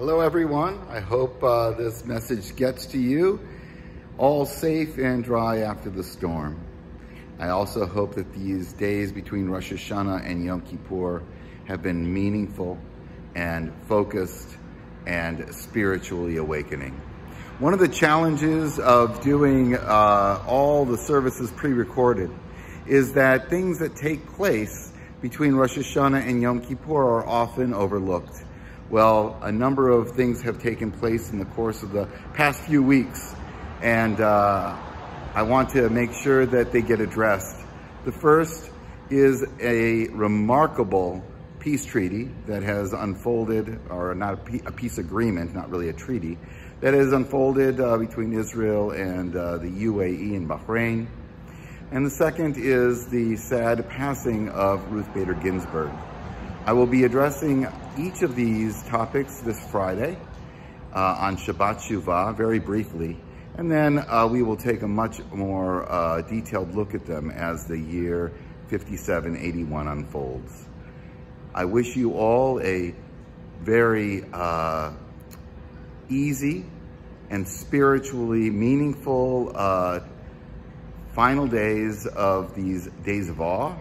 Hello, everyone. I hope uh, this message gets to you all safe and dry after the storm. I also hope that these days between Rosh Hashanah and Yom Kippur have been meaningful and focused and spiritually awakening. One of the challenges of doing uh, all the services pre-recorded is that things that take place between Rosh Hashanah and Yom Kippur are often overlooked. Well, a number of things have taken place in the course of the past few weeks, and uh, I want to make sure that they get addressed. The first is a remarkable peace treaty that has unfolded, or not a peace agreement, not really a treaty, that has unfolded uh, between Israel and uh, the UAE and Bahrain. And the second is the sad passing of Ruth Bader Ginsburg. I will be addressing each of these topics this Friday uh, on Shabbat Shuvah, very briefly, and then uh, we will take a much more uh, detailed look at them as the year 5781 unfolds. I wish you all a very uh, easy and spiritually meaningful uh, final days of these days of awe.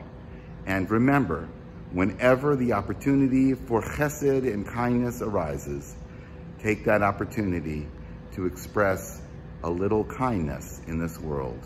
And remember, whenever the opportunity for chesed and kindness arises, take that opportunity to express a little kindness in this world.